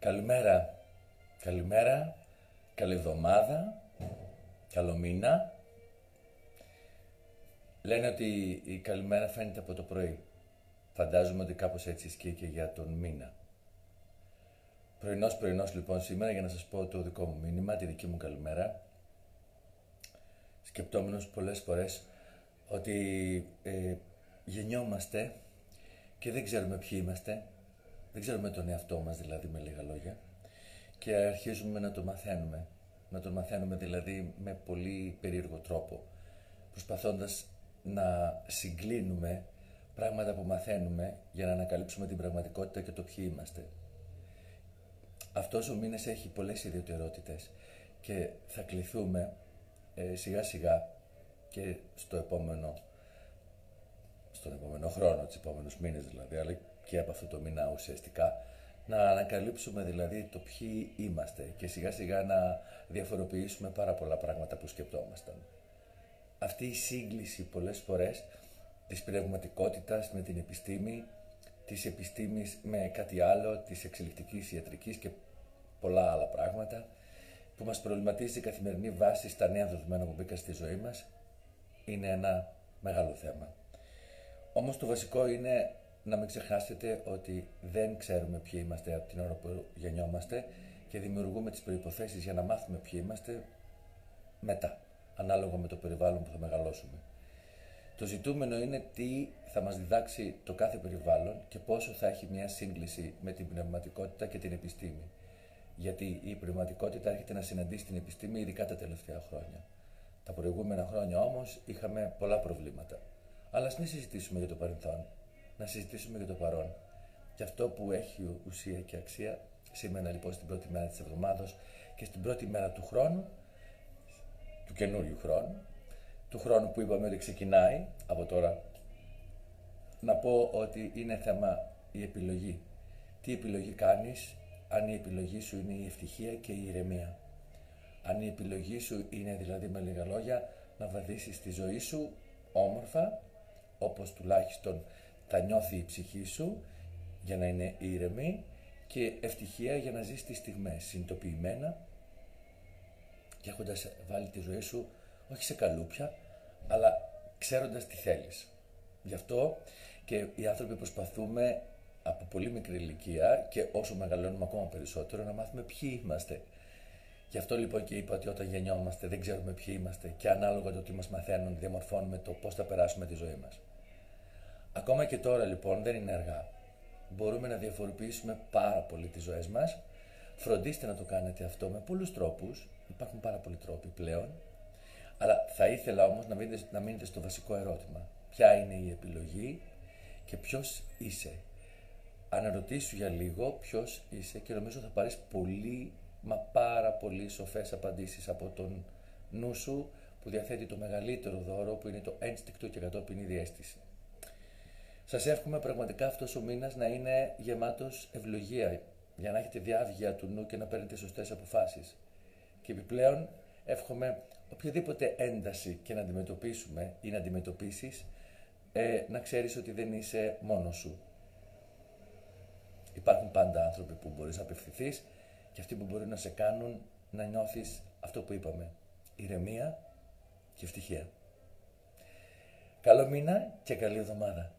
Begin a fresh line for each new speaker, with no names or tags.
Καλημέρα, καλημέρα, καλή εβδομάδα, καλό μήνα. Λένε ότι η καλημέρα φαίνεται από το πρωί. Φαντάζομαι ότι κάπως έτσι ισχύει και για τον μήνα. Πρωινός πρωινός λοιπόν σήμερα για να σας πω το δικό μου μήνυμα, τη δική μου καλημέρα. Σκεπτόμενος πολλές φορές ότι ε, γεννιόμαστε και δεν ξέρουμε ποιοι είμαστε, δεν ξέρουμε τον εαυτό μας δηλαδή με λίγα λόγια και αρχίζουμε να το μαθαίνουμε. Να το μαθαίνουμε δηλαδή με πολύ περίεργο τρόπο, προσπαθώντας να συγκλίνουμε πράγματα που μαθαίνουμε για να ανακαλύψουμε την πραγματικότητα και το ποιοι είμαστε. Αυτός ο μήνας έχει πολλές ιδιαιτερότητες και θα κληθούμε ε, σιγά σιγά και στο επόμενο στον επόμενο χρόνο, τις επόμενους μήνες δηλαδή, αλλά και από αυτό το μήνα ουσιαστικά, να ανακαλύψουμε δηλαδή το ποιοι είμαστε και σιγά σιγά να διαφοροποιήσουμε πάρα πολλά πράγματα που σκεπτόμασταν. Αυτή η σύγκληση πολλές φορές της πνευματικότητας με την επιστήμη, της επιστήμης με κάτι άλλο, της εξελικτικής ιατρικής και πολλά άλλα πράγματα, που μας προβληματίζει σε καθημερινή βάση στα νέα δεδομένα που μπήκαν στη ζωή μας, είναι ένα μεγάλο θέμα. Όμως το βασικό είναι να μην ξεχάσετε ότι δεν ξέρουμε ποιοι είμαστε από την ώρα που γεννιόμαστε και δημιουργούμε τις προϋποθέσεις για να μάθουμε ποιοι είμαστε μετά, ανάλογα με το περιβάλλον που θα μεγαλώσουμε. Το ζητούμενο είναι τι θα μας διδάξει το κάθε περιβάλλον και πόσο θα έχει μια σύγκληση με την πνευματικότητα και την επιστήμη. Γιατί η πνευματικότητα έρχεται να συναντήσει την επιστήμη ειδικά τα τελευταία χρόνια. Τα προηγούμενα χρόνια όμως είχαμε πολλά προβλήματα. Αλλά ας μην συζητήσουμε για το παρελθόν, να συζητήσουμε για το παρόν. Και αυτό που έχει ουσία και αξία σήμερα λοιπόν στην πρώτη μέρα της εβδομάδας και στην πρώτη μέρα του χρόνου, του καινούριου χρόνου, του χρόνου που είπαμε ότι ξεκινάει από τώρα, να πω ότι είναι θέμα η επιλογή. Τι επιλογή κάνεις, αν η επιλογή σου είναι η ευτυχία και η ηρεμία. Αν η επιλογή σου είναι δηλαδή με λίγα λόγια να βαδίσεις τη ζωή σου όμορφα όπως τουλάχιστον θα νιώθει η ψυχή σου για να είναι ήρεμη και ευτυχία για να ζεις τις στιγμές συνειδητοποιημένα και έχοντας βάλει τη ζωή σου όχι σε καλούπια αλλά ξέροντας τι θέλεις. Γι' αυτό και οι άνθρωποι προσπαθούμε από πολύ μικρή ηλικία και όσο μεγαλώνουμε ακόμα περισσότερο να μάθουμε ποιοι είμαστε. Γι' αυτό λοιπόν και είπα ότι όταν γεννιόμαστε δεν ξέρουμε ποιοι είμαστε και ανάλογα το τι μας μαθαίνουν διαμορφώνουμε το πώς θα περάσουμε τη ζωή μας. Ακόμα και τώρα λοιπόν δεν είναι αργά. Μπορούμε να διαφοροποιήσουμε πάρα πολύ τις ζωές μας. Φροντίστε να το κάνετε αυτό με πολλούς τρόπους. Υπάρχουν πάρα πολλοί τρόποι πλέον. Αλλά θα ήθελα όμως να μείνετε, να μείνετε στο βασικό ερώτημα. Ποια είναι η επιλογή και ποιος είσαι; Αναρωτήσου για λίγο ποιος είσαι και νομίζω θα πάρεις πολύ, μα πάρα πολύ σοφές απαντήσεις από τον νου σου που διαθέτει το μεγαλύτερο δώρο που είναι το ένστικτο και κατόπιν η διέστηση. Σας εύχομαι πραγματικά αυτός ο μήνας να είναι γεμάτος ευλογία για να έχετε διάβγεια του νου και να παίρνετε σωστές αποφάσεις. Και επιπλέον εύχομαι οποιαδήποτε ένταση και να αντιμετωπίσουμε ή να αντιμετωπίσεις ε, να ξέρεις ότι δεν είσαι μόνος σου. Υπάρχουν πάντα άνθρωποι που μπορείς να απευθυνθείς και αυτοί που μπορεί να σε κάνουν να νιώθεις αυτό που είπαμε. Ηρεμία και ευτυχία. Καλό μήνα και καλή εβδομάδα.